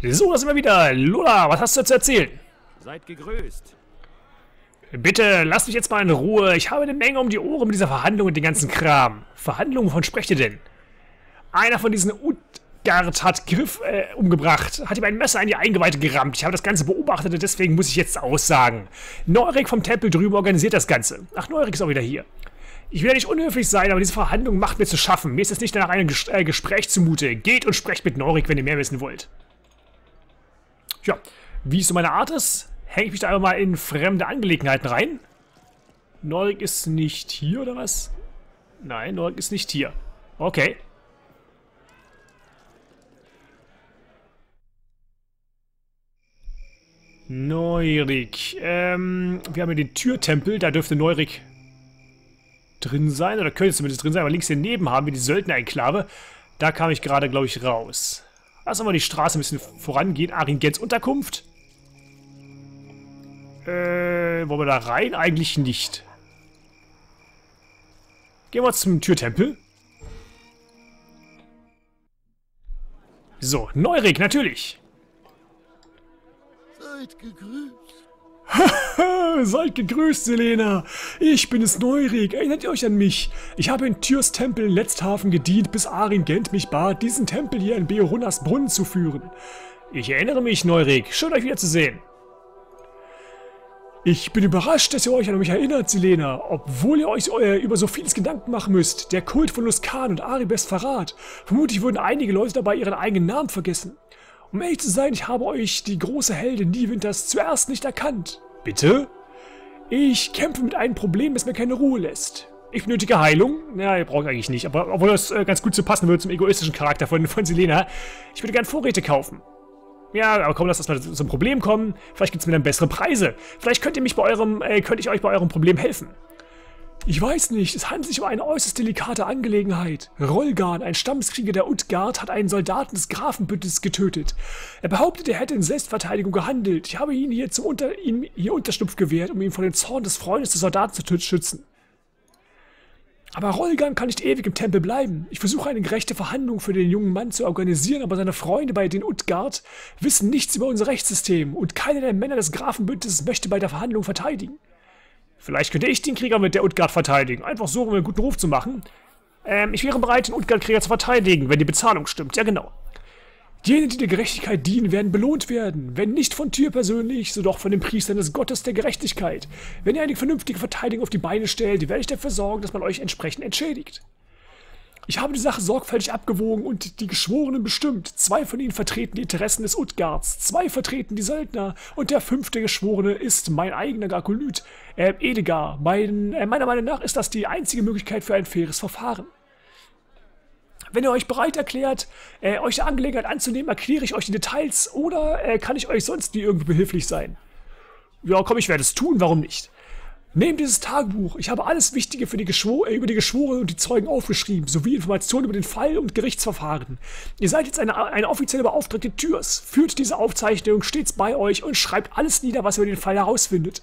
So, da sind wir wieder. Lola, was hast du zu erzählen? Seid gegrüßt. Bitte, lass mich jetzt mal in Ruhe. Ich habe eine Menge um die Ohren mit dieser Verhandlung und den ganzen Kram. Verhandlungen, wovon sprecht ihr denn? Einer von diesen Utgard hat Griff äh, umgebracht, hat ihm ein Messer in die Eingeweide gerammt. Ich habe das Ganze beobachtet und deswegen muss ich jetzt aussagen. Neurik vom Tempel drüben organisiert das Ganze. Ach, Neurik ist auch wieder hier. Ich will ja nicht unhöflich sein, aber diese Verhandlung macht mir zu schaffen. Mir ist es nicht nach einem Ges äh, Gespräch zumute. Geht und sprecht mit Neurik, wenn ihr mehr wissen wollt. Ja, wie es so meine Art ist, hänge ich mich da einfach mal in fremde Angelegenheiten rein. Norik ist nicht hier, oder was? Nein, Norik ist nicht hier. Okay. Neurik. Ähm, wir haben hier den Türtempel, da dürfte Neurik drin sein, oder könnte zumindest drin sein, aber links daneben haben wir die Söldner-Enklave. Da kam ich gerade, glaube ich, raus. Lass mal die Straße ein bisschen vorangehen. Arin Gens Unterkunft. Äh, wollen wir da rein? Eigentlich nicht. Gehen wir zum Türtempel. So, Neurik, natürlich. Seid gegrüßt. Seid gegrüßt, Selena. Ich bin es Neurik. Erinnert ihr euch an mich? Ich habe in Tyrs Tempel in Letzthafen gedient, bis Arin Gent mich bat, diesen Tempel hier in Beorunas Brunnen zu führen. Ich erinnere mich, Neurik. Schön, euch wiederzusehen. Ich bin überrascht, dass ihr euch an mich erinnert, Selena, obwohl ihr euch äh, über so vieles Gedanken machen müsst. Der Kult von Luskan und Aribes Verrat. Vermutlich wurden einige Leute dabei ihren eigenen Namen vergessen. Um ehrlich zu sein, ich habe euch, die große Heldin Niewinters, zuerst nicht erkannt. Bitte? Ich kämpfe mit einem Problem, das mir keine Ruhe lässt. Ich benötige Heilung. Ja, ihr braucht eigentlich nicht, aber obwohl das äh, ganz gut zu passen würde zum egoistischen Charakter von, von Selena. Ich würde gern Vorräte kaufen. Ja, aber komm, lass das mal zu einem Problem kommen. Vielleicht gibt es mir dann bessere Preise. Vielleicht könnt ihr mich bei eurem, äh, könnte ich euch bei eurem Problem helfen. Ich weiß nicht, es handelt sich um eine äußerst delikate Angelegenheit. Rolgan, ein Stammeskrieger der Utgard, hat einen Soldaten des Grafenbündnisses getötet. Er behauptet, er hätte in Selbstverteidigung gehandelt. Ich habe ihn hier, zum Unter ihm hier Unterschlupf gewährt, um ihn vor dem Zorn des Freundes des Soldaten zu schützen. Aber Rolgan kann nicht ewig im Tempel bleiben. Ich versuche eine gerechte Verhandlung für den jungen Mann zu organisieren, aber seine Freunde bei den Utgard wissen nichts über unser Rechtssystem und keiner der Männer des Grafenbündnisses möchte bei der Verhandlung verteidigen. Vielleicht könnte ich den Krieger mit der Utgard verteidigen. Einfach so, um einen guten Ruf zu machen. Ähm, ich wäre bereit, den Utgard-Krieger zu verteidigen, wenn die Bezahlung stimmt. Ja, genau. Jene, die der Gerechtigkeit dienen, werden belohnt werden. Wenn nicht von Tyr persönlich, so doch von den Priestern des Gottes der Gerechtigkeit. Wenn ihr eine vernünftige Verteidigung auf die Beine stellt, werde ich dafür sorgen, dass man euch entsprechend entschädigt. Ich habe die Sache sorgfältig abgewogen und die Geschworenen bestimmt. Zwei von ihnen vertreten die Interessen des Utgards, zwei vertreten die Söldner und der fünfte Geschworene ist mein eigener Garkolyt, äh, Edegar. Mein, äh, meiner Meinung nach ist das die einzige Möglichkeit für ein faires Verfahren. Wenn ihr euch bereit erklärt, äh, euch der Angelegenheit anzunehmen, erkläre ich euch die Details oder äh, kann ich euch sonst wie irgendwie behilflich sein? Ja, komm, ich werde es tun, warum nicht? Nehmt dieses Tagebuch. Ich habe alles Wichtige für die Geschwor äh, über die Geschworenen und die Zeugen aufgeschrieben, sowie Informationen über den Fall und Gerichtsverfahren. Ihr seid jetzt eine, eine offizielle Beauftragte Türs. Führt diese Aufzeichnung stets bei euch und schreibt alles nieder, was ihr über den Fall herausfindet.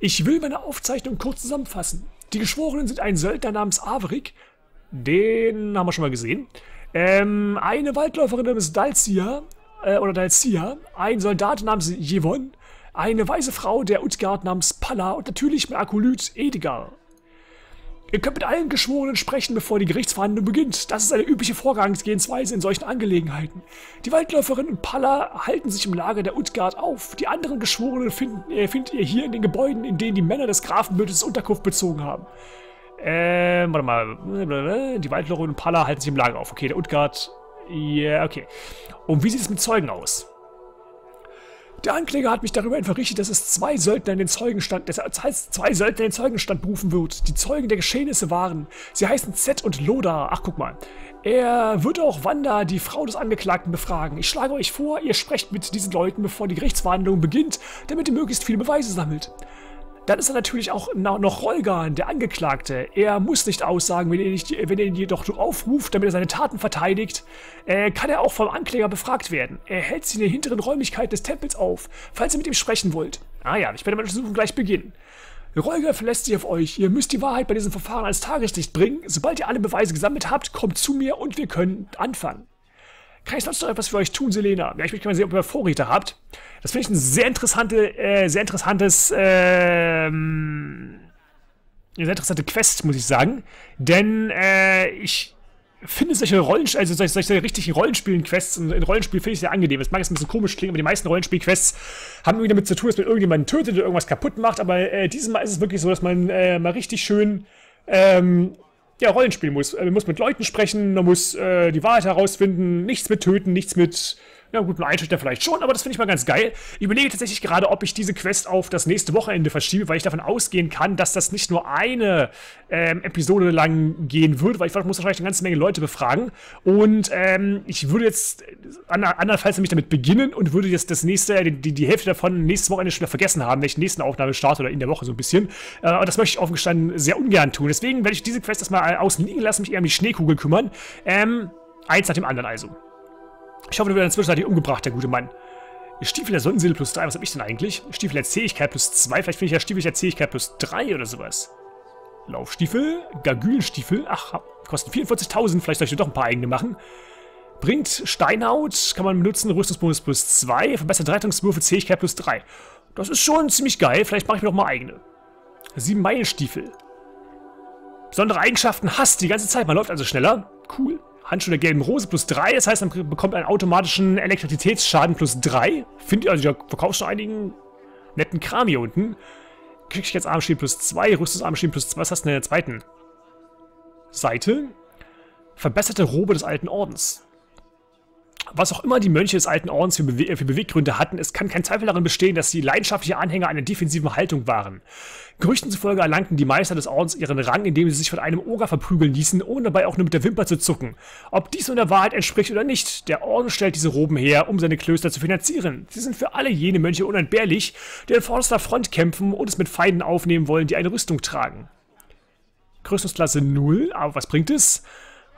Ich will meine Aufzeichnung kurz zusammenfassen. Die Geschworenen sind ein Söldner namens Averik. Den haben wir schon mal gesehen. Ähm, eine Waldläuferin namens Dalcia, äh, oder Dalcia, ein Soldat namens Jevon, eine weise Frau der Utgard namens Palla und natürlich mein Akolyt Edgar. Ihr könnt mit allen Geschworenen sprechen, bevor die Gerichtsverhandlung beginnt. Das ist eine übliche Vorgangsgehensweise in solchen Angelegenheiten. Die Waldläuferin und Palla halten sich im Lager der Utgard auf. Die anderen Geschworenen finden, äh, findet ihr hier in den Gebäuden, in denen die Männer des Grafenbündnisses Unterkunft bezogen haben. Ähm, warte mal. Die Waldläuferin und Palla halten sich im Lager auf. Okay, der Utgard. Ja, yeah, okay. Und wie sieht es mit Zeugen aus? Der Ankläger hat mich darüber unterrichtet, dass es zwei Söldner in den Zeugenstand, das heißt zwei Söldner in den Zeugenstand berufen wird, die Zeugen der Geschehnisse waren. Sie heißen Z und Loda. Ach, guck mal. Er wird auch Wanda, die Frau des Angeklagten, befragen. Ich schlage euch vor, ihr sprecht mit diesen Leuten, bevor die Gerichtsverhandlung beginnt, damit ihr möglichst viele Beweise sammelt. Dann ist er natürlich auch noch Rolgan, der Angeklagte. Er muss nicht aussagen, wenn er, nicht, wenn er ihn jedoch aufruft, damit er seine Taten verteidigt, äh, kann er auch vom Ankläger befragt werden. Er hält sich in den hinteren Räumlichkeiten des Tempels auf, falls ihr mit ihm sprechen wollt. Ah ja, ich werde meine Untersuchung gleich beginnen. Rolga verlässt sich auf euch. Ihr müsst die Wahrheit bei diesem Verfahren als Tageslicht bringen. Sobald ihr alle Beweise gesammelt habt, kommt zu mir und wir können anfangen. Kann ich sonst noch etwas für euch tun, Selena? Ja, ich möchte mal sehen, ob ihr Vorräte habt. Das finde ich ein sehr, interessante, äh, sehr interessantes, ähm, eine sehr interessante Quest, muss ich sagen. Denn, äh, ich finde solche Rollenspiele, also solche, solche richtigen Rollenspielen-Quests, in, in Rollenspiel finde ich sehr angenehm. Das mag jetzt ein bisschen komisch klingen, aber die meisten Rollenspiel-Quests haben irgendwie damit zu tun, dass man irgendjemanden tötet oder irgendwas kaputt macht, aber äh, dieses Mal ist es wirklich so, dass man äh, mal richtig schön ähm, ja, Rollenspiel muss. Man muss mit Leuten sprechen, man muss äh, die Wahrheit herausfinden, nichts mit töten, nichts mit ja gut, ein Einschüchter vielleicht schon, aber das finde ich mal ganz geil. Ich überlege tatsächlich gerade, ob ich diese Quest auf das nächste Wochenende verschiebe, weil ich davon ausgehen kann, dass das nicht nur eine ähm, Episode lang gehen wird, weil ich muss wahrscheinlich eine ganze Menge Leute befragen. Und ähm, ich würde jetzt andernfalls nämlich damit beginnen und würde jetzt das nächste, die, die Hälfte davon nächstes Wochenende schon wieder vergessen haben, welche nächsten Aufnahme starte oder in der Woche so ein bisschen. Äh, aber das möchte ich aufgestanden sehr ungern tun. Deswegen werde ich diese Quest erstmal außen liegen lassen, mich eher um die Schneekugel kümmern. Ähm, eins nach dem anderen also. Ich hoffe, du wirst inzwischen umgebracht, der gute Mann. Stiefel der Sonnenseele plus 3, was hab ich denn eigentlich? Stiefel der Zähigkeit plus 2, vielleicht finde ich ja Stiefel der Zähigkeit plus 3 oder sowas. Laufstiefel, Gargülenstiefel, ach, kosten 44.000, vielleicht soll ich dir doch ein paar eigene machen. Bringt Steinhaut, kann man benutzen, Rüstungsbonus plus 2, verbessert Rettungswürfe, Zähigkeit plus 3. Das ist schon ziemlich geil, vielleicht mache ich mir doch mal eigene. 7 Meilenstiefel. Besondere Eigenschaften hast die ganze Zeit, man läuft also schneller. Cool. Handschuhe der gelben Rose plus 3. Das heißt, man bekommt einen automatischen Elektrizitätsschaden plus 3. Finde also, du verkaufst schon einigen netten Kram hier unten. Kriegsicherheitsarmschild plus 2, Rüstungsarmschild plus 2. Was hast du in der zweiten Seite? Verbesserte Robe des alten Ordens was auch immer die Mönche des alten Ordens für, Bewe für, Beweggründe hatten, es kann kein Zweifel daran bestehen, dass sie leidenschaftliche Anhänger einer defensiven Haltung waren. Gerüchten zufolge erlangten die Meister des Ordens ihren Rang, indem sie sich von einem Oger verprügeln ließen, ohne dabei auch nur mit der Wimper zu zucken. Ob dies nun der Wahrheit entspricht oder nicht, der Orden stellt diese Roben her, um seine Klöster zu finanzieren. Sie sind für alle jene Mönche unentbehrlich, die an vorderster Front kämpfen und es mit Feinden aufnehmen wollen, die eine Rüstung tragen. Rüstungsklasse 0, aber was bringt es?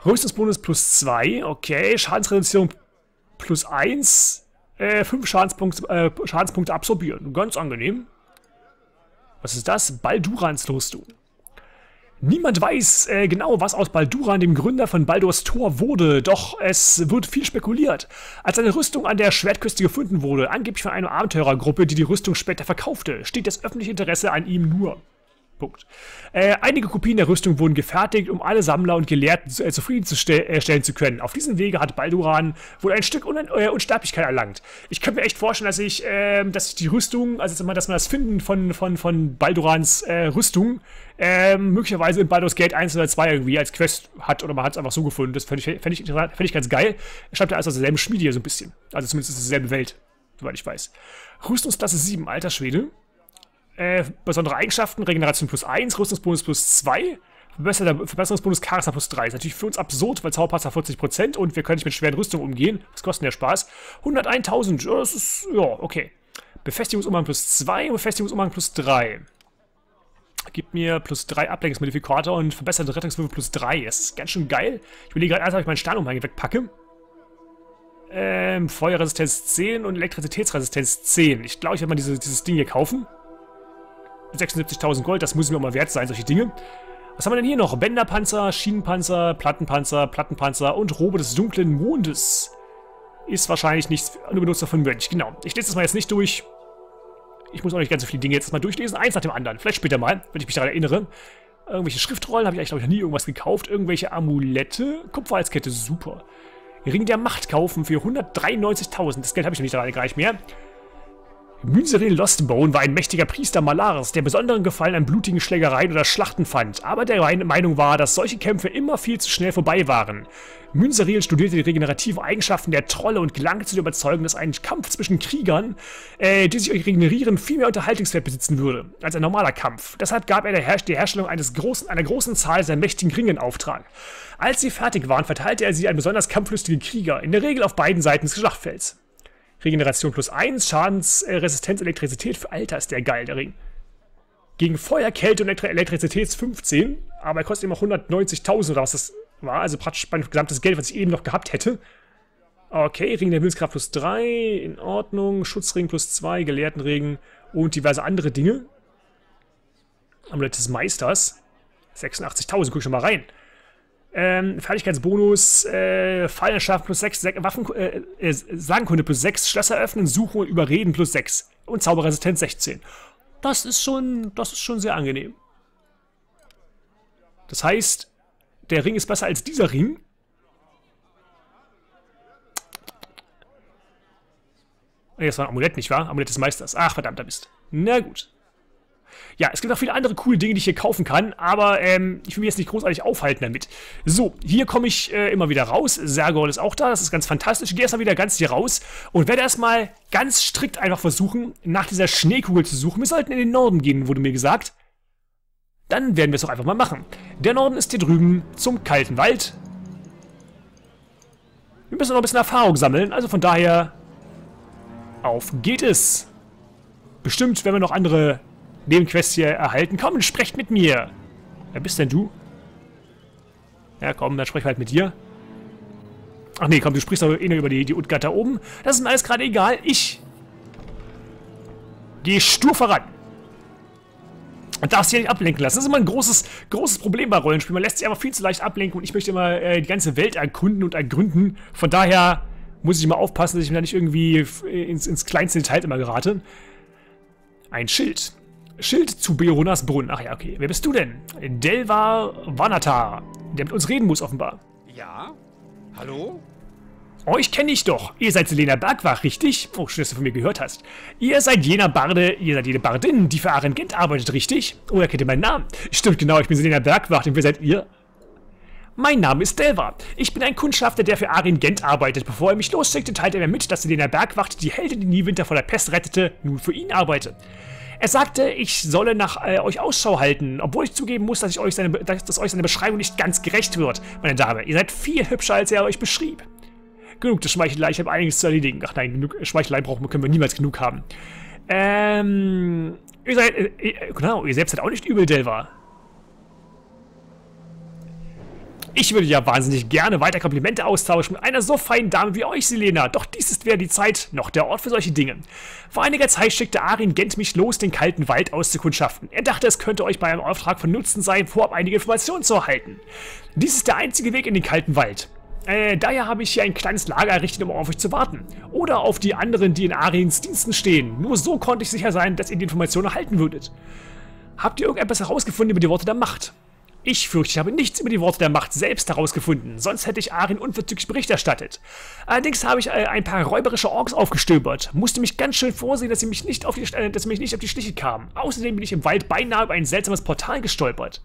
Rüstungsbonus plus 2, okay. Schadensreduzierung plus 1, äh, 5 Schadenspunkte, äh, Schadenspunkte absorbieren. Ganz angenehm. Was ist das? Baldurans Rüstung. Niemand weiß äh, genau, was aus Balduran, dem Gründer von Baldurs Tor, wurde, doch es wird viel spekuliert. Als eine Rüstung an der Schwertküste gefunden wurde, angeblich von einer Abenteurergruppe, die die Rüstung später verkaufte, steht das öffentliche Interesse an ihm nur. Punkt. Äh, einige Kopien der Rüstung wurden gefertigt, um alle Sammler und Gelehrten zu, äh, zufriedenzustellen äh, zu können. Auf diesem Wege hat Balduran wohl ein Stück Un äh, Unsterblichkeit erlangt. Ich könnte mir echt vorstellen, dass ich, ähm, dass ich die Rüstung, also dass man das Finden von, von, von Baldurans äh, Rüstung ähm, möglicherweise in Baldur's Gate 1 oder 2 irgendwie als Quest hat oder man hat es einfach so gefunden. Das fände ich, fänd ich, fänd ich ganz geil. Er schreibt ja alles aus derselben Schmiede so ein bisschen. Also zumindest es dieselbe Welt, soweit ich weiß. Rüstungsklasse 7, alter Schwede. Äh, besondere Eigenschaften, Regeneration plus 1, Rüstungsbonus plus 2, Verbesserungsbonus Charisma plus 3. Ist natürlich für uns absurd, weil Zauberpass hat 40% und wir können nicht mit schweren Rüstungen umgehen. Das kostet ja Spaß. 101.000, ja, das ist, ja, okay. Befestigungsumhang plus 2 und Befestigungsumhang plus 3. Gibt mir plus 3 Ablenkungsmodifikator und verbesserte Rettungswürfe plus 3. Das ist ganz schön geil. Ich überlege gerade erst, ob ich meinen Sternumhang wegpacke. Ähm, Feuerresistenz 10 und Elektrizitätsresistenz 10. Ich glaube, ich werde mal diese, dieses Ding hier kaufen. 76.000 Gold, das muss mir mal wert sein, solche Dinge. Was haben wir denn hier noch? Bänderpanzer, Schienenpanzer, Plattenpanzer, Plattenpanzer und Robe des dunklen Mondes. Ist wahrscheinlich nichts nur Benutzer von Mönch. Genau. Ich lese das mal jetzt nicht durch. Ich muss auch nicht ganz so viele Dinge jetzt mal durchlesen. Eins nach dem anderen. Vielleicht später mal, wenn ich mich daran erinnere. Irgendwelche Schriftrollen habe ich eigentlich, glaube ich, noch nie irgendwas gekauft. Irgendwelche Amulette. Kupferhalskette, super. Ring der Macht kaufen für 193.000. Das Geld habe ich noch nicht gerade gar nicht mehr. Mynseril Lostbone war ein mächtiger Priester Malars, der besonderen Gefallen an blutigen Schlägereien oder Schlachten fand, aber der Meinung war, dass solche Kämpfe immer viel zu schnell vorbei waren. Mynseril studierte die regenerativen Eigenschaften der Trolle und gelangte zu der Überzeugung, dass ein Kampf zwischen Kriegern, äh, die sich regenerieren, viel mehr Unterhaltungswert besitzen würde als ein normaler Kampf. Deshalb gab er der Her die Herstellung eines großen, einer großen Zahl sehr mächtigen Ringen in Auftrag. Als sie fertig waren, verteilte er sie an besonders kampflustige Krieger, in der Regel auf beiden Seiten des Schlachtfelds. Regeneration plus 1, Schadensresistenz, Elektrizität. Für Alter ist der geil, der Ring. Gegen Feuer, Kälte und Elektrizität 15, aber er kostet immer 190.000 oder was das war. Also praktisch mein gesamtes Geld, was ich eben noch gehabt hätte. Okay, Ring der Willenskraft plus 3, in Ordnung. Schutzring plus 2, Gelehrtenregen und diverse andere Dinge. Amulett des Meisters. 86.000, guck schon mal rein. Ähm, Fertigkeitsbonus, äh, Fallerschaft plus 6, Waffen, äh, äh, Sagenkunde plus 6, Schlösser öffnen, Suchen und Überreden plus 6 und Zauberresistenz 16. Das ist schon, das ist schon sehr angenehm. Das heißt, der Ring ist besser als dieser Ring. Nee, das war ein Amulett, nicht wahr? Amulett des Meisters. Ach, verdammter Mist. Na gut. Ja, es gibt auch viele andere coole Dinge, die ich hier kaufen kann, aber ähm, ich will mich jetzt nicht großartig aufhalten damit. So, hier komme ich äh, immer wieder raus. Sergol ist auch da, das ist ganz fantastisch. Ich gehe erstmal wieder ganz hier raus und werde erstmal ganz strikt einfach versuchen, nach dieser Schneekugel zu suchen. Wir sollten in den Norden gehen, wurde mir gesagt. Dann werden wir es doch einfach mal machen. Der Norden ist hier drüben zum kalten Wald. Wir müssen noch ein bisschen Erfahrung sammeln, also von daher auf geht es. Bestimmt werden wir noch andere Nebenquests hier erhalten. Komm, sprecht mit mir. Wer bist denn du? Ja, komm, dann sprechen wir halt mit dir. Ach nee, komm, du sprichst doch eh nur über die, die Utgat da oben. Das ist mir alles gerade egal. Ich gehe stur voran. Und darfst dich nicht ablenken lassen. Das ist immer ein großes, großes Problem bei Rollenspielen. Man lässt sich einfach viel zu leicht ablenken und ich möchte immer äh, die ganze Welt erkunden und ergründen. Von daher muss ich immer aufpassen, dass ich mir da nicht irgendwie ins, ins kleinste Detail immer gerate. Ein Schild. Schild zu Beoronas Brunnen. Ach ja, okay. Wer bist du denn? Delvar Vanatar. Der mit uns reden muss, offenbar. Ja? Hallo? Euch kenne ich doch. Ihr seid Selena Bergwach, richtig? Oh, schön, dass du von mir gehört hast. Ihr seid jener Barde, ihr seid jene Bardin, die für Arengent arbeitet, richtig? Oh, er kennt ihr meinen Namen. Stimmt, genau, ich bin Selena Bergwach. Und wer seid ihr? Mein Name ist Delvar. Ich bin ein Kundschafter, der für Arin Gent arbeitet. Bevor er mich losschickte, teilte er mir mit, dass Selena Bergwacht, die Heldin, die Niewinter vor der Pest rettete, nun für ihn arbeite. Er sagte, ich solle nach äh, euch Ausschau halten, obwohl ich zugeben muss, dass, ich euch seine, dass, dass euch seine Beschreibung nicht ganz gerecht wird, meine Dame. Ihr seid viel hübscher, als er euch beschrieb. Genug der Schmeichelei, ich habe einiges zu erledigen. Ach nein, genug Schmeichelei brauchen, können wir niemals genug haben. Ähm, ihr seid, äh, äh genau, ihr selbst seid auch nicht übel, Delva. Ich würde ja wahnsinnig gerne weiter Komplimente austauschen mit einer so feinen Dame wie euch, Selena. Doch dies ist weder die Zeit noch der Ort für solche Dinge. Vor einiger Zeit schickte Arin Gent mich los, den kalten Wald auszukundschaften. Er dachte, es könnte euch bei einem Auftrag von Nutzen sein, vorab einige Informationen zu erhalten. Dies ist der einzige Weg in den kalten Wald. Äh, daher habe ich hier ein kleines Lager errichtet, um auf euch zu warten. Oder auf die anderen, die in Arins Diensten stehen. Nur so konnte ich sicher sein, dass ihr die Informationen erhalten würdet. Habt ihr irgendetwas herausgefunden über die Worte der Macht? Ich fürchte, ich habe nichts über die Worte der Macht selbst herausgefunden, sonst hätte ich Arin unverzüglich Bericht erstattet. Allerdings habe ich äh, ein paar räuberische Orks aufgestöbert, musste mich ganz schön vorsehen, dass sie mich nicht auf die, äh, dass sie mich nicht auf die Schliche kamen. Außerdem bin ich im Wald beinahe über ein seltsames Portal gestolpert.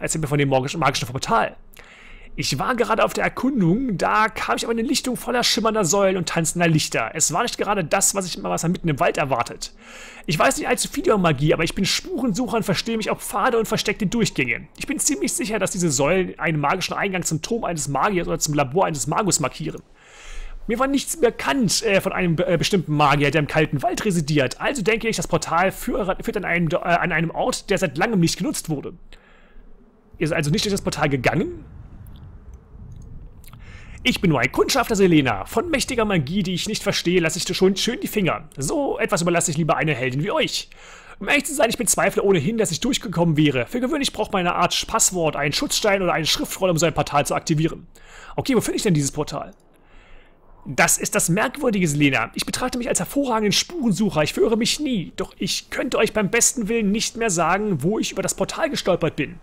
Erzähl mir von dem magischen Portal. Ich war gerade auf der Erkundung, da kam ich auf eine Lichtung voller schimmernder Säulen und tanzender Lichter. Es war nicht gerade das, was ich was man mitten im Wald erwartet. Ich weiß nicht allzu viel über Magie, aber ich bin Spurensucher und verstehe mich auf Pfade und versteckte Durchgänge. Ich bin ziemlich sicher, dass diese Säulen einen magischen Eingang zum Turm eines Magiers oder zum Labor eines Magus markieren. Mir war nichts bekannt äh, von einem äh, bestimmten Magier, der im kalten Wald residiert. Also denke ich, das Portal führt, führt an, einem, äh, an einem Ort, der seit langem nicht genutzt wurde. Ihr seid also nicht durch das Portal gegangen? Ich bin nur ein Kundschafter, Selena. Von mächtiger Magie, die ich nicht verstehe, lasse ich dir schon schön die Finger. So etwas überlasse ich lieber einer Heldin wie euch. Um ehrlich zu sein, ich bezweifle ohnehin, dass ich durchgekommen wäre. Für gewöhnlich braucht man eine Art Passwort, einen Schutzstein oder eine Schriftrolle, um so ein Portal zu aktivieren. Okay, wo finde ich denn dieses Portal? Das ist das Merkwürdige, Selena. Ich betrachte mich als hervorragenden Spurensucher. Ich verirre mich nie. Doch ich könnte euch beim besten Willen nicht mehr sagen, wo ich über das Portal gestolpert bin.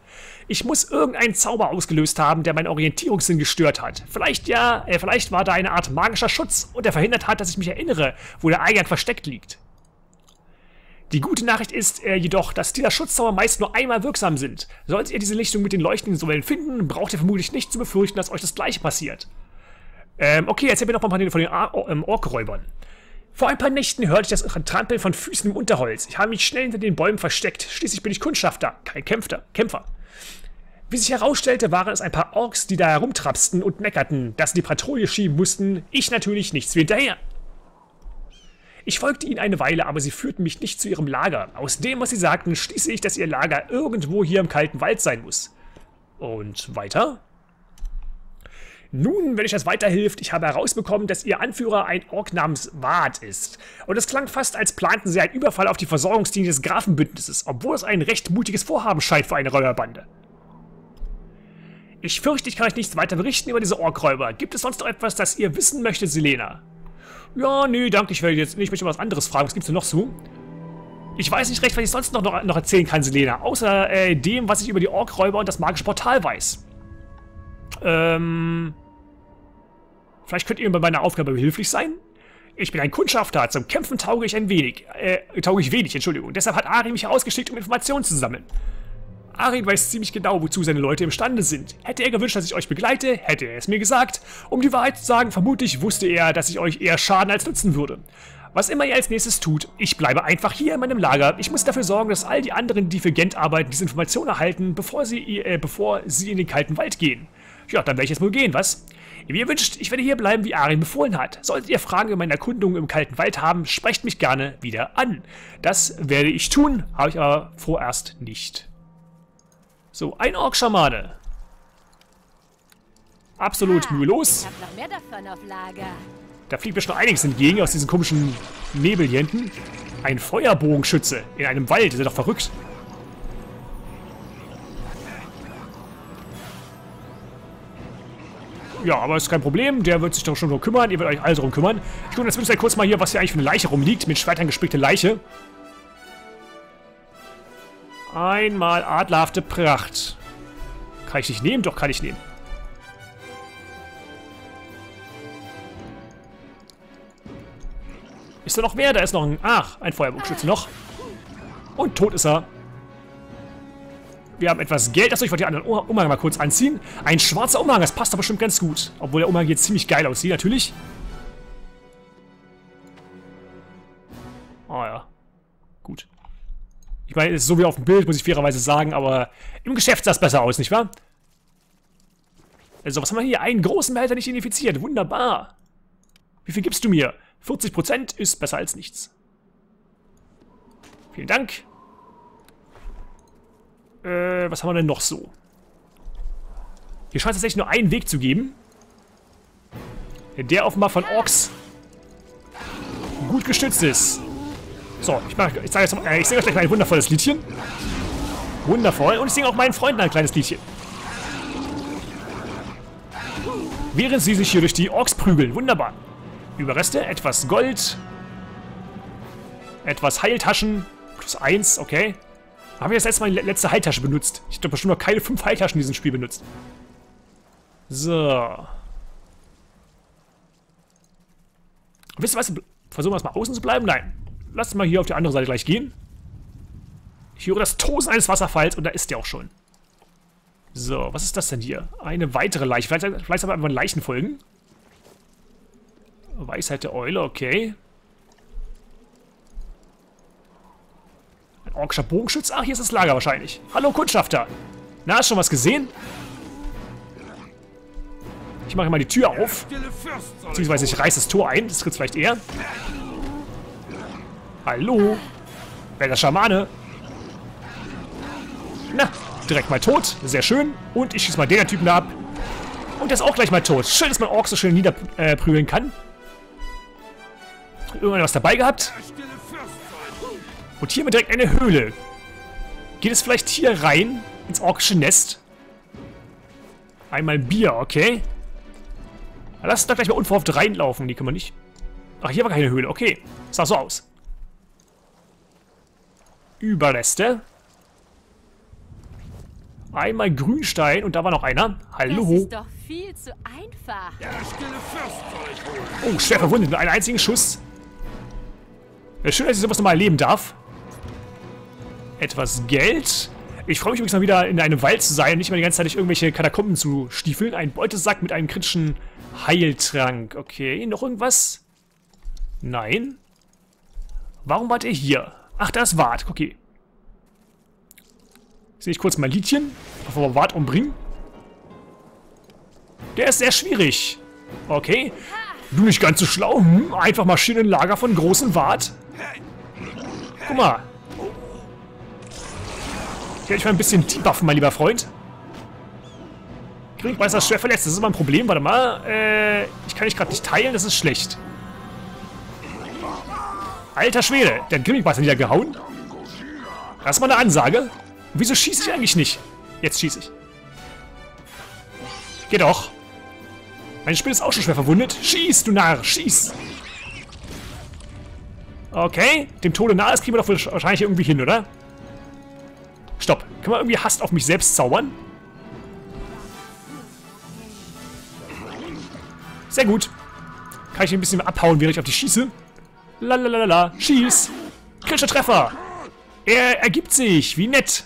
Ich muss irgendeinen Zauber ausgelöst haben, der meinen Orientierungssinn gestört hat. Vielleicht ja, äh, vielleicht war da eine Art magischer Schutz und der verhindert hat, dass ich mich erinnere, wo der Eingang versteckt liegt. Die gute Nachricht ist äh, jedoch, dass dieser Schutzzauber meist nur einmal wirksam sind. Solltet ihr diese Lichtung mit den leuchtenden Säulen finden, braucht ihr vermutlich nicht zu befürchten, dass euch das gleiche passiert. Ähm, okay, erzähl mir noch mal von den, von den ähm, Orkräubern. Vor ein paar Nächten hörte ich das Trampeln von Füßen im Unterholz. Ich habe mich schnell hinter den Bäumen versteckt. Schließlich bin ich Kundschafter, kein Kämpfer. Kämpfer. Wie sich herausstellte, waren es ein paar Orks, die da herumtrapsten und meckerten, dass sie die Patrouille schieben mussten. Ich natürlich nichts wie hinterher. Ich folgte ihnen eine Weile, aber sie führten mich nicht zu ihrem Lager. Aus dem, was sie sagten, schließe ich, dass ihr Lager irgendwo hier im kalten Wald sein muss. Und weiter? Nun, wenn euch das weiterhilft, ich habe herausbekommen, dass ihr Anführer ein Ork namens Ward ist. Und es klang fast, als planten sie einen Überfall auf die Versorgungslinie des Grafenbündnisses, obwohl es ein recht mutiges Vorhaben scheint für eine Räuberbande. Ich fürchte, ich kann euch nichts weiter berichten über diese Orkräuber. Gibt es sonst noch etwas, das ihr wissen möchtet, Selena? Ja, nö, danke, ich werde jetzt nicht mehr was anderes fragen. Was gibt's denn noch so? Ich weiß nicht recht, was ich sonst noch, noch, noch erzählen kann, Selena. Außer äh, dem, was ich über die Orkräuber und das magische Portal weiß. Ähm... Vielleicht könnt ihr mir bei meiner Aufgabe behilflich sein? Ich bin ein Kundschafter, zum Kämpfen tauge ich ein wenig. Äh, tauge ich wenig, Entschuldigung. Deshalb hat Ari mich herausgeschickt, um Informationen zu sammeln. Arin weiß ziemlich genau, wozu seine Leute imstande sind. Hätte er gewünscht, dass ich euch begleite, hätte er es mir gesagt. Um die Wahrheit zu sagen, vermutlich wusste er, dass ich euch eher schaden als nützen würde. Was immer ihr als nächstes tut, ich bleibe einfach hier in meinem Lager. Ich muss dafür sorgen, dass all die anderen, die für Gent arbeiten, diese Informationen erhalten, bevor sie, äh, bevor sie in den kalten Wald gehen. Ja, dann werde ich jetzt wohl gehen, was? Wie ihr wünscht, ich werde hier bleiben, wie Arin befohlen hat. Solltet ihr Fragen über meine Erkundungen im kalten Wald haben, sprecht mich gerne wieder an. Das werde ich tun, habe ich aber vorerst nicht. So, ein Orkschamane. Absolut ha, mühelos. Da fliegt mir schon einiges entgegen aus diesen komischen Nebel hier hinten. Ein Feuerbogenschütze in einem Wald. Ist ja doch verrückt. Ja, aber ist kein Problem. Der wird sich doch schon drum kümmern. Ihr werdet euch alle darum kümmern. Ich gucke jetzt zumindest kurz mal hier, was hier eigentlich für eine Leiche rumliegt. Mit Schwertern gespickte Leiche. Einmal adlerhafte Pracht. Kann ich nicht nehmen? Doch, kann ich nehmen. Ist da noch mehr? Da ist noch ein... Ach, ein Feuerbogenschütze noch. Und tot ist er. Wir haben etwas Geld. Achso, ich wollte die anderen Umhang mal kurz anziehen. Ein schwarzer Umhang, das passt aber bestimmt ganz gut. Obwohl der Umhang jetzt ziemlich geil aussieht, natürlich. Oh ja. Gut. Ich meine, es ist so wie auf dem Bild, muss ich fairerweise sagen, aber im Geschäft sah es besser aus, nicht wahr? Also, was haben wir hier? Einen großen Behälter nicht identifiziert. Wunderbar. Wie viel gibst du mir? 40% ist besser als nichts. Vielen Dank. Äh, was haben wir denn noch so? Hier scheint es tatsächlich nur einen Weg zu geben. Der offenbar von Orks gut gestützt ist. So, ich, ich, jetzt, äh, euch gleich mal ein wundervolles Liedchen. Wundervoll. Und ich singe auch meinen Freunden ein kleines Liedchen. Während sie sich hier durch die Orks prügeln. Wunderbar. Überreste, etwas Gold. Etwas Heiltaschen. Plus eins, okay. Haben wir das letzte Mal die letzte Heiltasche benutzt? Ich habe bestimmt noch keine fünf Heiltaschen in diesem Spiel benutzt. So. Wisst ihr was? Versuchen wir es mal außen zu bleiben? Nein. Lasst mal hier auf die andere Seite gleich gehen. Ich höre das Tosen eines Wasserfalls und da ist der auch schon. So, was ist das denn hier? Eine weitere Leiche. Vielleicht, vielleicht aber einfach Leichen folgen. Weisheit der Eule, okay. Orkscher Bogenschütz? Ach, hier ist das Lager wahrscheinlich. Hallo, Kundschafter. Na, hast du schon was gesehen? Ich mache mal die Tür auf. Beziehungsweise ich reiße das Tor ein. Das tritt vielleicht eher. Hallo? Wer der Schamane? Na, direkt mal tot. Sehr schön. Und ich schieße mal den Typen ab. Und der ist auch gleich mal tot. Schön, dass man Orks so schön niederprügeln äh, kann. Irgendwann was dabei gehabt. Und hier haben wir direkt eine Höhle. Geht es vielleicht hier rein? Ins orkische Nest? Einmal Bier, okay. Lass uns da gleich mal unverhofft reinlaufen. Die können wir nicht... Ach, hier war keine Höhle. Okay. Sah so aus. Überreste. Einmal Grünstein und da war noch einer. Hallo. Das ist doch viel zu einfach. Oh, schwer verwundet. Nur einen einzigen Schuss. Schön, dass ich sowas nochmal erleben darf. Etwas Geld. Ich freue mich übrigens mal wieder in einem Wald zu sein und nicht mal die ganze Zeit durch irgendwelche Katakomben zu stiefeln. Ein Beutesack mit einem kritischen Heiltrank. Okay, noch irgendwas? Nein. Warum wart ihr hier? Ach, da ist Wart. Okay. Sehe ich kurz mein Liedchen, bevor wir Wart umbringen. Der ist sehr schwierig. Okay. Du nicht ganz so schlau. Hm? Einfach Maschinenlager von großen Wart. Guck mal. Ich werde dich mal ein bisschen debuffen, mein lieber Freund. Kriegmeister ist schwer verletzt. Das ist immer ein Problem. Warte mal. Äh, ich kann dich gerade nicht teilen. Das ist schlecht. Alter Schwede. Der Grimmigmeister niedergehauen. Das ist mal eine Ansage. wieso schieße ich eigentlich nicht? Jetzt schieße ich. Geh doch. Mein Spiel ist auch schon schwer verwundet. Schieß, du Narr, schieß. Okay, dem Tode nahe, das kriegen wir doch wahrscheinlich irgendwie hin, oder? Stopp. Kann man irgendwie Hast auf mich selbst zaubern? Sehr gut. Kann ich ein bisschen abhauen, während ich auf die schieße? Lalalala. Schieß. Kritischer Treffer. Er ergibt sich. Wie nett.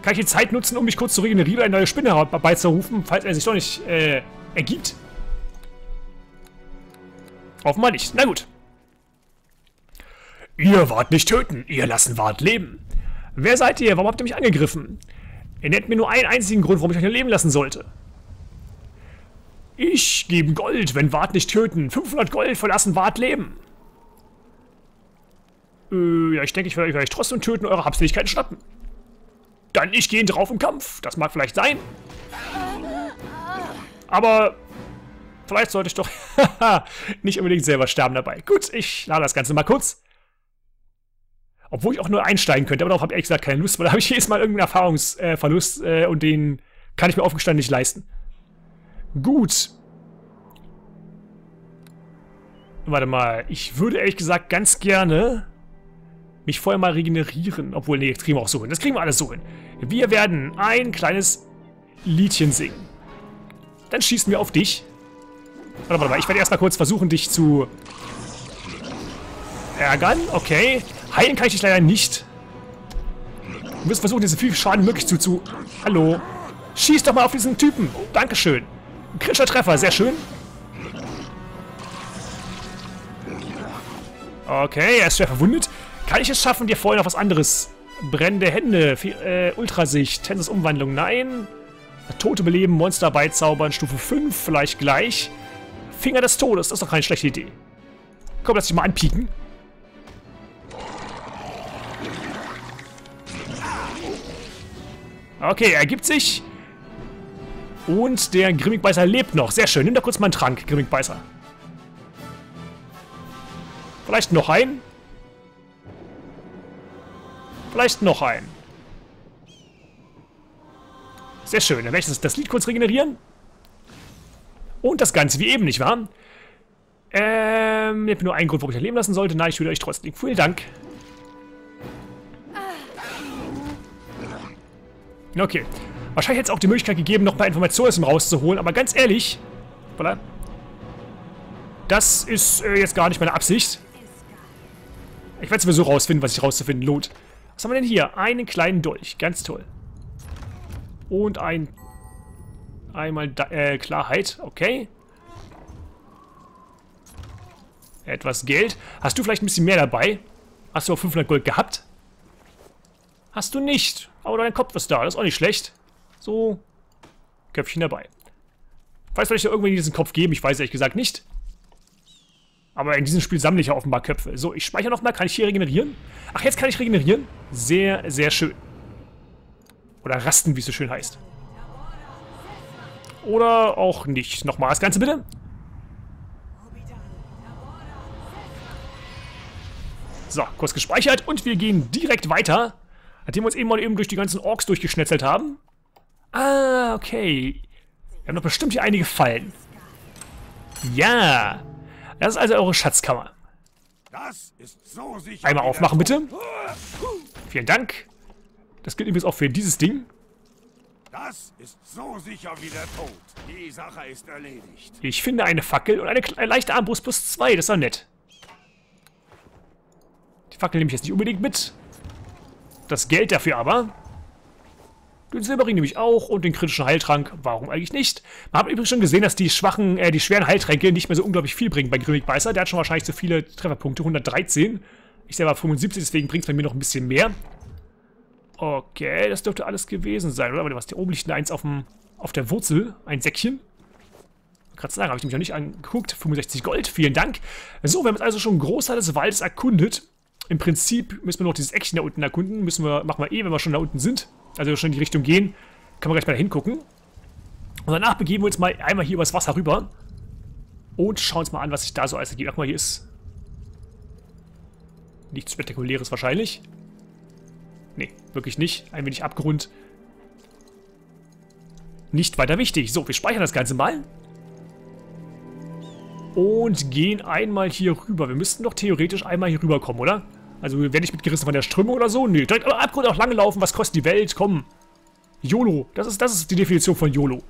Kann ich die Zeit nutzen, um mich kurz zu regenerieren, eine neue Spinne herbeizurufen, falls er sich doch nicht äh, ergibt? Offenbar nicht. Na gut. Ihr wart nicht töten, ihr lassen wart leben. Wer seid ihr? Warum habt ihr mich angegriffen? Ihr nennt mir nur einen einzigen Grund, warum ich euch leben lassen sollte. Ich gebe Gold, wenn Wart nicht töten. 500 Gold verlassen Wart leben. Äh, ja, ich denke, ich werde euch trotzdem töten und eure Habseligkeiten schnappen. Dann ich gehe drauf im Kampf. Das mag vielleicht sein. Aber vielleicht sollte ich doch nicht unbedingt selber sterben dabei. Gut, ich lade das Ganze mal kurz. Obwohl ich auch nur einsteigen könnte, aber darauf habe ich ehrlich gesagt keine Lust, weil da habe ich jedes Mal irgendeinen Erfahrungsverlust äh, und den kann ich mir aufgestanden nicht leisten. Gut. Warte mal, ich würde ehrlich gesagt ganz gerne mich vorher mal regenerieren. Obwohl, nee, das kriegen wir auch so hin. Das kriegen wir alles so hin. Wir werden ein kleines Liedchen singen. Dann schießen wir auf dich. Warte, warte mal, ich werde erstmal kurz versuchen, dich zu ärgern. Okay. Heilen kann ich dich leider nicht. Wir müssen versuchen, diese viel Schaden möglich zu... zu Hallo. Schieß doch mal auf diesen Typen. Dankeschön. Kritischer Treffer, sehr schön. Okay, er ist schwer verwundet. Kann ich es schaffen, dir vorher noch was anderes? Brennende Hände, äh, Ultrasicht, Tenses Umwandlung, nein. Tote beleben, Monster beizaubern, Stufe 5, vielleicht gleich. Finger des Todes, das ist doch keine schlechte Idee. Komm, lass dich mal anpieken. Okay, er gibt sich. Und der Grimmigbeißer lebt noch. Sehr schön. Nimm da kurz mal einen Trank, Grimmigbeißer. Vielleicht noch ein. Vielleicht noch ein. Sehr schön. Dann werde ich das, das Lied kurz regenerieren. Und das Ganze wie eben, nicht wahr? Ähm, ich habe nur einen Grund, warum ich leben lassen sollte. Nein, ich würde euch trotzdem. Vielen Dank. Okay. Wahrscheinlich hätte es auch die Möglichkeit gegeben, noch ein paar Informationen aus ihm rauszuholen, aber ganz ehrlich, voilà, das ist äh, jetzt gar nicht meine Absicht. Ich werde sowieso rausfinden, was sich rauszufinden lohnt. Was haben wir denn hier? Einen kleinen Dolch, ganz toll. Und ein... Einmal da, äh, Klarheit, okay. Etwas Geld. Hast du vielleicht ein bisschen mehr dabei? Hast du auch 500 Gold gehabt? Hast du nicht. Aber dein Kopf ist da, das ist auch nicht schlecht. So, Köpfchen dabei. Falls vielleicht irgendwie diesen Kopf geben, ich weiß ehrlich gesagt nicht. Aber in diesem Spiel sammle ich ja offenbar Köpfe. So, ich speichere nochmal. Kann ich hier regenerieren? Ach, jetzt kann ich regenerieren. Sehr, sehr schön. Oder rasten, wie es so schön heißt. Oder auch nicht. Nochmal das Ganze bitte. So, kurz gespeichert und wir gehen direkt weiter. Nachdem wir uns eben mal eben durch die ganzen Orks durchgeschnetzelt haben. Ah, okay. Wir haben doch bestimmt hier einige Fallen. Ja. Das ist also eure Schatzkammer. So Einmal aufmachen, bitte. Vielen Dank. Das gilt übrigens auch für dieses Ding. Das ist so sicher wie der Tod. Die Sache ist erledigt. Ich finde eine Fackel und eine, eine leichte Armbrust plus zwei. Das ist doch nett. Die Fackel nehme ich jetzt nicht unbedingt mit. Das Geld dafür aber den Silberring nehme ich auch und den kritischen Heiltrank. Warum eigentlich nicht? Man hat übrigens schon gesehen, dass die schwachen, äh, die schweren Heiltränke nicht mehr so unglaublich viel bringen bei Grimmig Beißer. Der hat schon wahrscheinlich so viele Trefferpunkte, 113. Ich selber 75, deswegen bringt es bei mir noch ein bisschen mehr. Okay, das dürfte alles gewesen sein, oder? Aber was, hier oben liegt eins auf, dem, auf der Wurzel, ein Säckchen. Gerade sagen, habe ich nämlich noch nicht angeguckt. 65 Gold, vielen Dank. So, wir haben jetzt also schon einen Großteil des Waldes erkundet. Im Prinzip müssen wir noch dieses Eckchen da unten erkunden. Müssen wir, machen wir eh, wenn wir schon da unten sind also schon in die Richtung gehen, kann man gleich mal hingucken. Und danach begeben wir uns mal einmal hier übers Wasser rüber und schauen uns mal an, was sich da so alles ergibt. Ach mal, hier ist nichts Spektakuläres wahrscheinlich. Nee, wirklich nicht. Ein wenig Abgrund. Nicht weiter wichtig. So, wir speichern das Ganze mal. Und gehen einmal hier rüber. Wir müssten doch theoretisch einmal hier rüber kommen, oder? Also werde ich mitgerissen von der Strömung oder so? Nee, direkt am Abgrund auch lange laufen. Was kostet die Welt? Komm. YOLO. Das ist, das ist die Definition von YOLO.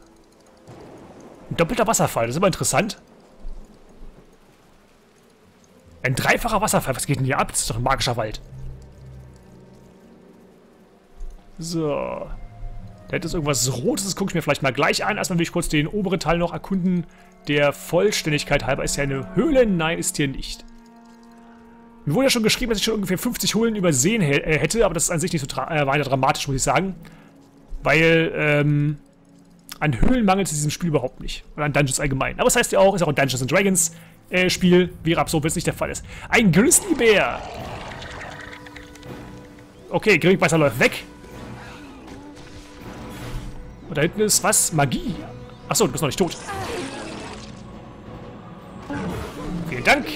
Ein doppelter Wasserfall. Das ist immer interessant. Ein dreifacher Wasserfall. Was geht denn hier ab? Das ist doch ein magischer Wald. So. Da es irgendwas Rotes. Das gucke ich mir vielleicht mal gleich an. Erstmal will ich kurz den oberen Teil noch erkunden. Der Vollständigkeit halber ist ja eine Höhle. Nein, ist hier nicht. Mir wurde ja schon geschrieben, dass ich schon ungefähr 50 Höhlen übersehen äh, hätte, aber das ist an sich nicht so äh, weiter dramatisch, muss ich sagen. Weil, ähm, an Höhlen mangelt es in diesem Spiel überhaupt nicht. Oder an Dungeons allgemein. Aber das heißt ja auch, ist auch ein Dungeons Dragons äh, Spiel. Wäre absurd, wenn es nicht der Fall ist. Ein Grizzlybär. Okay, Grimmbeißer läuft weg. Und da hinten ist was? Magie. Achso, du bist noch nicht tot. Vielen Dank.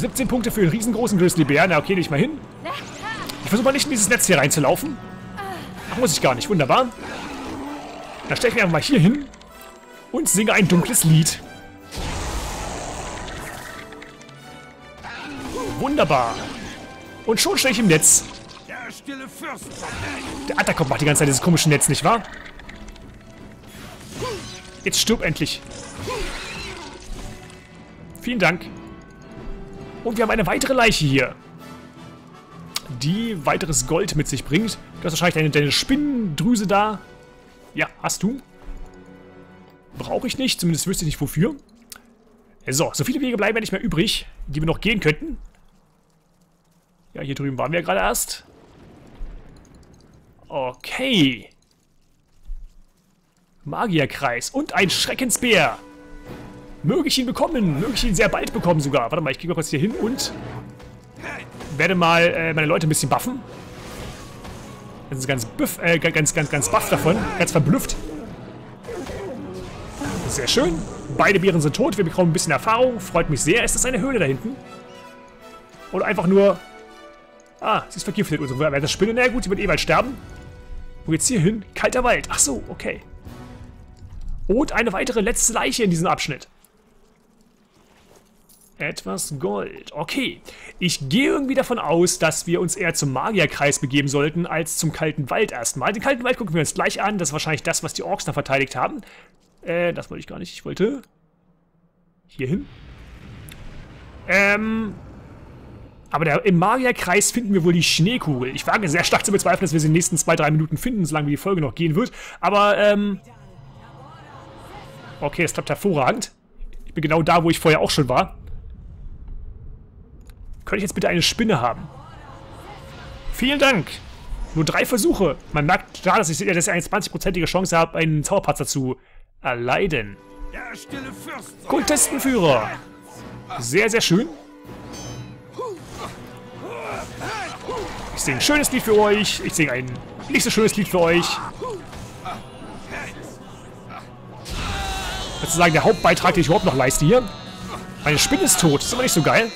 17 Punkte für den riesengroßen Grizzlybär. Na, okay, ich mal hin. Ich versuche mal nicht in dieses Netz hier reinzulaufen. Ach, muss ich gar nicht. Wunderbar. Dann stelle ich mich einfach mal hier hin und singe ein dunkles Lied. Wunderbar. Und schon stehe ich im Netz. Der Attack macht die ganze Zeit dieses komische Netz, nicht wahr? Jetzt stirb endlich. Vielen Dank. Und wir haben eine weitere Leiche hier. Die weiteres Gold mit sich bringt. Du hast wahrscheinlich deine, deine Spinnendrüse da. Ja, hast du. Brauche ich nicht, zumindest wüsste ich nicht wofür. So, so viele Wege bleiben ja nicht mehr übrig, die wir noch gehen könnten. Ja, hier drüben waren wir gerade erst. Okay. Magierkreis und ein Schreckensbär. Möge ich ihn bekommen. Möge ich ihn sehr bald bekommen sogar. Warte mal, ich gehe mal kurz hier hin und werde mal äh, meine Leute ein bisschen buffen. Jetzt sind ganz, büff, äh, ganz, ganz, ganz baff davon. Ganz verblüfft. Sehr schön. Beide Bären sind tot. Wir bekommen ein bisschen Erfahrung. Freut mich sehr. Ist das eine Höhle da hinten? Oder einfach nur... Ah, sie ist vergiftet. Und wer das Spinne? Na gut, sie wird eh bald sterben. Wo geht's hier hin? Kalter Wald. Ach so, okay. Und eine weitere letzte Leiche in diesem Abschnitt. Etwas Gold. Okay. Ich gehe irgendwie davon aus, dass wir uns eher zum Magierkreis begeben sollten, als zum Kalten Wald erstmal. Den Kalten Wald gucken wir uns gleich an. Das ist wahrscheinlich das, was die Orks da verteidigt haben. Äh, das wollte ich gar nicht. Ich wollte hier hin. Ähm, aber der, im Magierkreis finden wir wohl die Schneekugel. Ich wage sehr stark zu bezweifeln, dass wir sie in den nächsten zwei, drei Minuten finden, solange die Folge noch gehen wird. Aber, ähm... Okay, es klappt hervorragend. Ich bin genau da, wo ich vorher auch schon war. Könnte ich jetzt bitte eine Spinne haben? Vielen Dank. Nur drei Versuche. Man merkt klar, dass ich, dass eine 20-prozentige Chance habe, einen Zauberpatzer zu erleiden. Kultistenführer. Sehr, sehr schön. Ich singe ein schönes Lied für euch. Ich singe ein nicht so schönes Lied für euch. Sozusagen der Hauptbeitrag, den ich überhaupt noch leiste hier. Meine Spinne ist tot. Ist aber nicht so geil.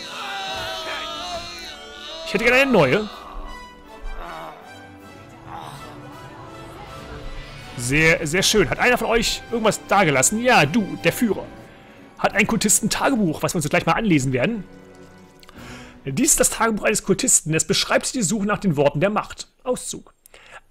Ich hätte gerne eine neue. Sehr, sehr schön. Hat einer von euch irgendwas dagelassen? Ja, du, der Führer. Hat ein Kultisten-Tagebuch, was wir uns gleich mal anlesen werden. Dies ist das Tagebuch eines Kultisten. Es beschreibt die Suche nach den Worten der Macht. Auszug.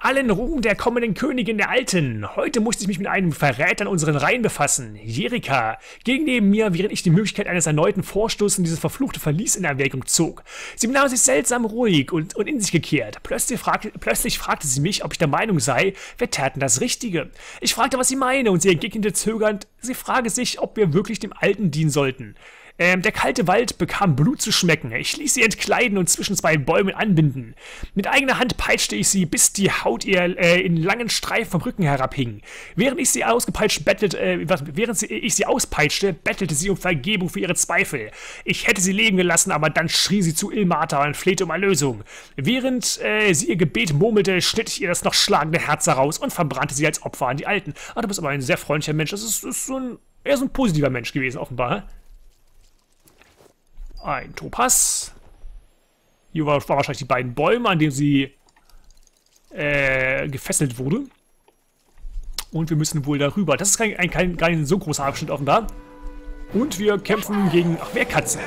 Allen Ruhm der kommenden Königin der Alten. Heute musste ich mich mit einem Verräter in unseren Reihen befassen. Jerika. Gegen neben mir, während ich die Möglichkeit eines erneuten Vorstoßes in dieses verfluchte Verlies in Erwägung zog. Sie benahm sich seltsam ruhig und, und in sich gekehrt. Plötzlich fragte, plötzlich fragte sie mich, ob ich der Meinung sei, wir täten das Richtige. Ich fragte, was sie meine, und sie entgegnete zögernd, sie frage sich, ob wir wirklich dem Alten dienen sollten. Ähm, der kalte Wald bekam Blut zu schmecken. Ich ließ sie entkleiden und zwischen zwei Bäumen anbinden. Mit eigener Hand peitschte ich sie, bis die Haut ihr äh, in langen Streifen vom Rücken herabhing. Während ich sie ausgepeitscht bettelte, äh, während sie, ich sie auspeitschte, bettelte sie um Vergebung für ihre Zweifel. Ich hätte sie leben gelassen, aber dann schrie sie zu Ilmata und flehte um Erlösung. Während äh, sie ihr Gebet murmelte, schnitt ich ihr das noch schlagende Herz heraus und verbrannte sie als Opfer an die Alten. Ah, du bist aber ein sehr freundlicher Mensch. Das ist, ist so ein, eher so ein positiver Mensch gewesen, offenbar. Ein Topaz. Hier war, war wahrscheinlich die beiden Bäume, an denen sie äh, gefesselt wurde. Und wir müssen wohl darüber. Das ist kein, ein, kein, kein so großer Abschnitt offenbar. Und wir kämpfen gegen... Ach, Wehrkatzen.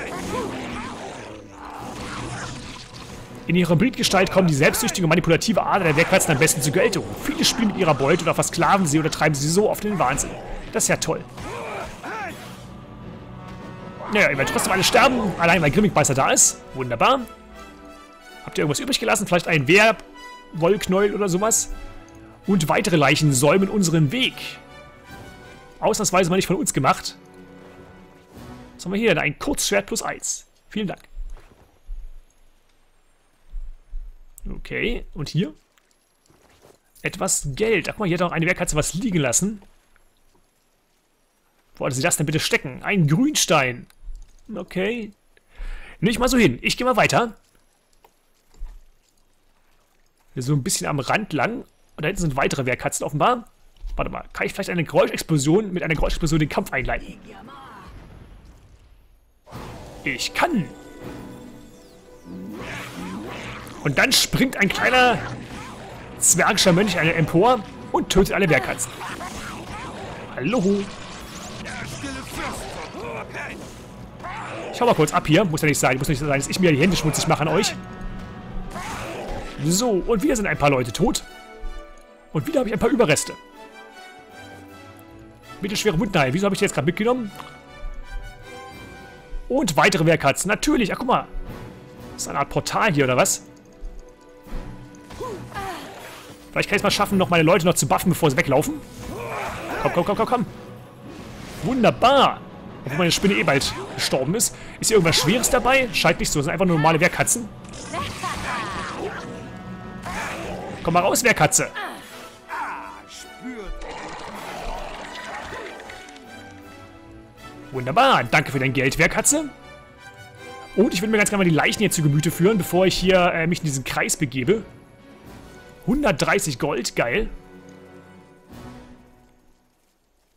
In ihrer Bildgestalt kommen die selbstsüchtige und manipulative Ader der Wehrkatzen am besten zur Geltung. Viele spielen mit ihrer Beute oder versklaven sie oder treiben sie so oft in den Wahnsinn. Das ist ja toll. Naja, ihr werdet trotzdem alle sterben, allein weil Grimmigbeißer da ist. Wunderbar. Habt ihr irgendwas übrig gelassen? Vielleicht ein Wehrwollknäuel oder sowas? Und weitere Leichen säumen unseren Weg. Ausnahmsweise mal nicht von uns gemacht. Was haben wir hier denn? Ein Kurzschwert plus 1. Vielen Dank. Okay, und hier? Etwas Geld. Ach guck mal, hier hat auch eine Wehrkatze was liegen lassen. Wo wollte sie das denn bitte stecken? Ein Grünstein. Okay. Ich mal so hin. Ich gehe mal weiter. So ein bisschen am Rand lang. Und da hinten sind weitere Wehrkatzen offenbar. Warte mal, kann ich vielleicht eine Geräuschexplosion mit einer Geräuschexplosion den Kampf einleiten? Ich kann. Und dann springt ein kleiner zwergischer Mönch empor und tötet alle Wehrkatzen. Hallo. Ich hau mal kurz ab hier. Muss ja nicht sein. Muss nicht sein, dass ich mir die Hände schmutzig mache an euch. So, und wieder sind ein paar Leute tot. Und wieder habe ich ein paar Überreste. Mittelschwere Wundheil. Wieso habe ich die jetzt gerade mitgenommen? Und weitere Wehrkatzen. Natürlich. Ach, guck mal. Das ist eine Art Portal hier, oder was? Vielleicht kann ich es mal schaffen, noch meine Leute noch zu buffen, bevor sie weglaufen. Komm, komm, komm, komm, komm. Wunderbar. Obwohl meine Spinne eh bald gestorben ist. Ist hier irgendwas Schweres dabei? Scheint nicht so. Das sind einfach nur normale Wehrkatzen. Komm mal raus, Wehrkatze. Wunderbar. Danke für dein Geld, Wehrkatze. Und ich will mir ganz gerne mal die Leichen hier zu Gemüte führen, bevor ich hier äh, mich in diesen Kreis begebe. 130 Gold, geil.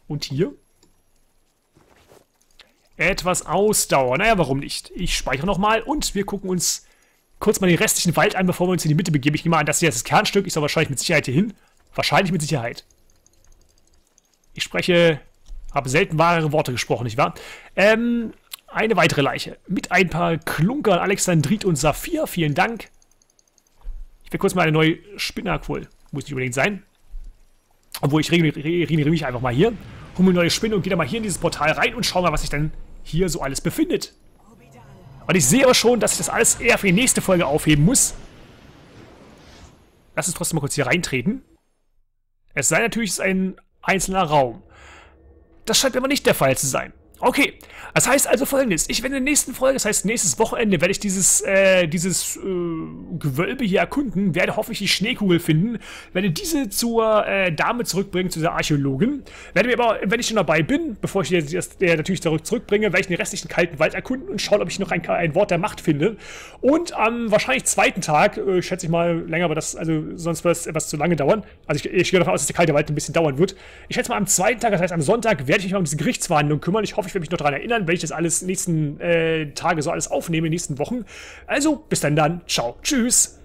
Und hier? Etwas Ausdauer. Naja, warum nicht? Ich speichere nochmal und wir gucken uns kurz mal den restlichen Wald an, bevor wir uns in die Mitte begeben. Ich nehme an, das hier ist das Kernstück. Ich soll wahrscheinlich mit Sicherheit hier hin. Wahrscheinlich mit Sicherheit. Ich spreche, habe selten wahrere Worte gesprochen, nicht wahr? Ähm, eine weitere Leiche. Mit ein paar Klunkern, Alexandrit und Saphir. Vielen Dank. Ich will kurz mal eine neue Spinne... Wohl, muss nicht unbedingt sein. Obwohl, ich regeneriere mich einfach mal hier. Eine neue Spinne und gehe dann mal hier in dieses Portal rein und schau mal, was sich dann hier so alles befindet. Und ich sehe aber schon, dass ich das alles eher für die nächste Folge aufheben muss. Lass uns trotzdem mal kurz hier reintreten. Es sei natürlich, ein einzelner Raum. Das scheint aber nicht der Fall zu sein. Okay, das heißt also folgendes. Ich werde in der nächsten Folge, das heißt nächstes Wochenende, werde ich dieses, äh, dieses äh, Gewölbe hier erkunden, werde hoffentlich die Schneekugel finden, werde diese zur äh, Dame zurückbringen, zu der Archäologin. Werde mir aber, wenn ich schon dabei bin, bevor ich das äh, natürlich zurück zurückbringe, werde ich den restlichen kalten Wald erkunden und schauen, ob ich noch ein, ein Wort der Macht finde. Und am wahrscheinlich zweiten Tag, äh, schätze ich mal länger, aber das, also sonst wird es etwas zu lange dauern. Also ich, ich gehe davon aus, dass der kalte Wald ein bisschen dauern wird. Ich schätze mal am zweiten Tag, das heißt am Sonntag, werde ich mich mal um diese Gerichtsverhandlung kümmern. Ich hoffe, ich werde mich noch daran erinnern, wenn ich das alles nächsten äh, Tage so alles aufnehme, in den nächsten Wochen. Also, bis dann dann. Ciao. Tschüss.